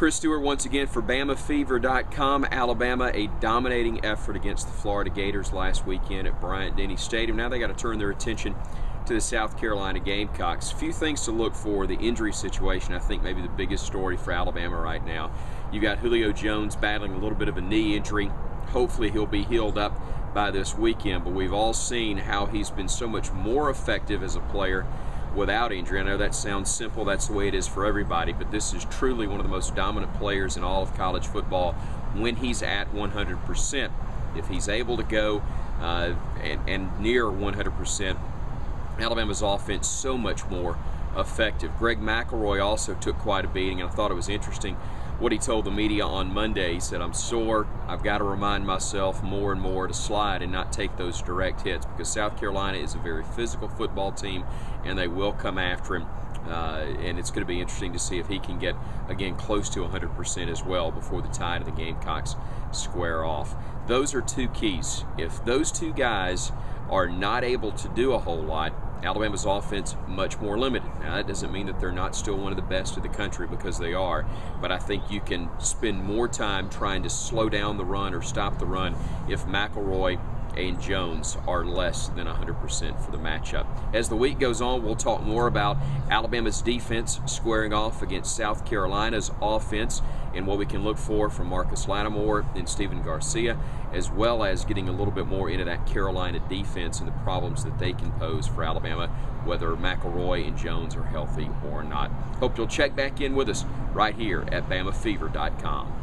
Chris Stewart once again for BamaFever.com. Alabama, a dominating effort against the Florida Gators last weekend at Bryant Denny Stadium. Now they got to turn their attention to the South Carolina Gamecocks. A few things to look for. The injury situation, I think, maybe the biggest story for Alabama right now. You got Julio Jones battling a little bit of a knee injury. Hopefully, he'll be healed up by this weekend. But we've all seen how he's been so much more effective as a player without injury. I know that sounds simple, that's the way it is for everybody, but this is truly one of the most dominant players in all of college football when he's at 100%. If he's able to go uh, and, and near 100%, Alabama's offense so much more effective. Greg McElroy also took quite a beating, and I thought it was interesting what he told the media on Monday. He said, I'm sore. I've got to remind myself more and more to slide and not take those direct hits because South Carolina is a very physical football team and they will come after him. Uh, and it's going to be interesting to see if he can get, again, close to 100% as well before the tide of the Gamecocks square off. Those are two keys. If those two guys are not able to do a whole lot, Alabama's offense much more limited. Now that doesn't mean that they're not still one of the best in the country because they are, but I think you can spend more time trying to slow down the run or stop the run if McElroy and Jones are less than 100% for the matchup. As the week goes on, we'll talk more about Alabama's defense squaring off against South Carolina's offense and what we can look for from Marcus Lattimore and Stephen Garcia, as well as getting a little bit more into that Carolina defense and the problems that they can pose for Alabama, whether McElroy and Jones are healthy or not. Hope you'll check back in with us right here at BamaFever.com.